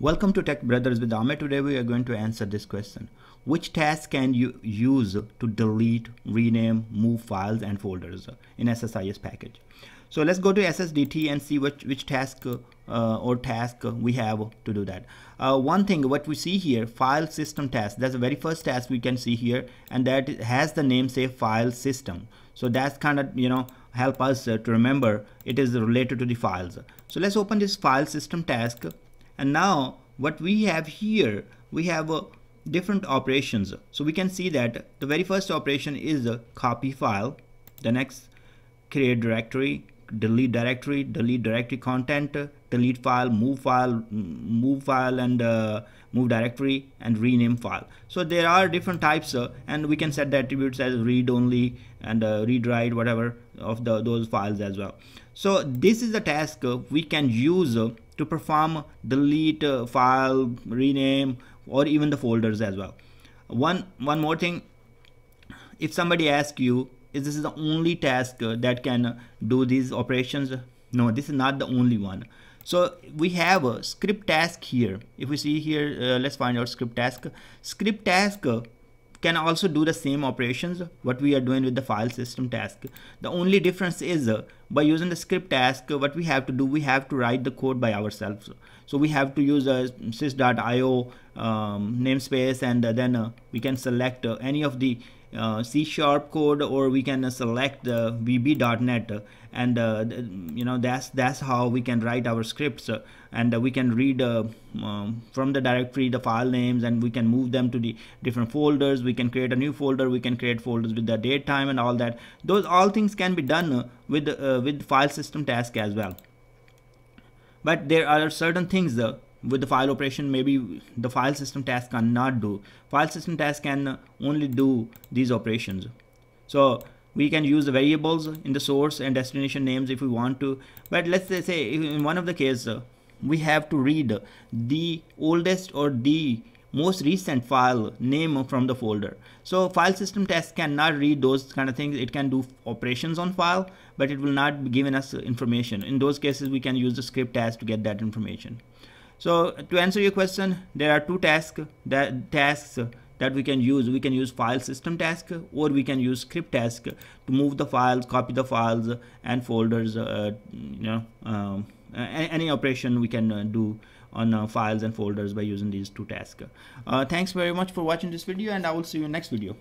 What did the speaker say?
Welcome to Tech Brothers with Amit. Today we are going to answer this question. Which task can you use to delete, rename, move files and folders in SSIS package? So let's go to SSDT and see which, which task uh, or task we have to do that. Uh, one thing what we see here, file system task, that's the very first task we can see here and that has the name say file system. So that's kind of, you know, help us uh, to remember it is related to the files. So let's open this file system task and now what we have here we have uh, different operations. So we can see that the very first operation is a copy file. The next create directory delete directory delete directory content delete file move file move file and uh, move directory and rename file. So there are different types uh, and we can set the attributes as read only and uh, read write whatever of the those files as well. So this is the task uh, we can use uh, to perform delete uh, file rename or even the folders as well. One one more thing. If somebody asks you is this is the only task uh, that can uh, do these operations? No this is not the only one. So we have a script task here. If we see here uh, let's find out script task. Script task uh, can also do the same operations what we are doing with the file system task. The only difference is uh, by using the script task what we have to do we have to write the code by ourselves. So we have to use a sys.io um, namespace and uh, then uh, we can select any of the C sharp code or we can uh, select the VB.NET uh, and uh, you know that's that's how we can write our scripts uh, and uh, we can read um, from the directory the file names and we can move them to the different folders. We can create a new folder. We can create folders with the date time and all that. Those all things can be done with with file system task as well. But there are certain things with the file operation maybe the file system task cannot do. File system task can only do these operations. So we can use the variables in the source and destination names if we want to. But let's say in one of the cases uh, we have to read the oldest or the most recent file name from the folder. So file system task cannot read those kind of things. It can do operations on file but it will not be giving us information. In those cases we can use the script task to get that information so to answer your question, there are two tasks that tasks that we can use. We can use file system task or we can use script task to move the files, copy the files and folders. Uh, you know, um, any operation we can uh, do on uh, files and folders by using these two tasks. Uh, thanks very much for watching this video and I will see you in next video.